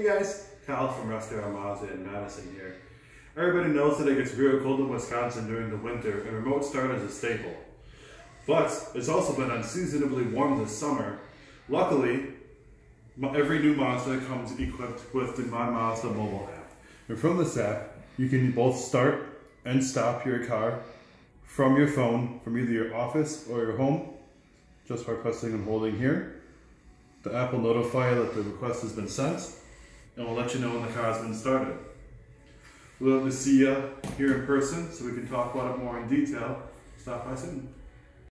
Hey guys, Kyle from Russ Darrow Mazda in Madison here. Everybody knows that it gets real cold in Wisconsin during the winter and remote start is a staple. But it's also been unseasonably warm this summer. Luckily, every new Mazda comes equipped with the My Mazda mobile app. And from this app, you can both start and stop your car from your phone, from either your office or your home, just by pressing and holding here. The app will notify you that the request has been sent and we'll let you know when the car has been started. We'd love to see you here in person so we can talk about it more in detail. Stop by soon.